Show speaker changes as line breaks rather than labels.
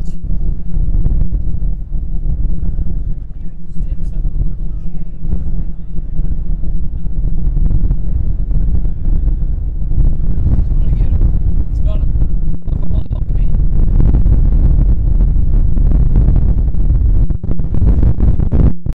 мать.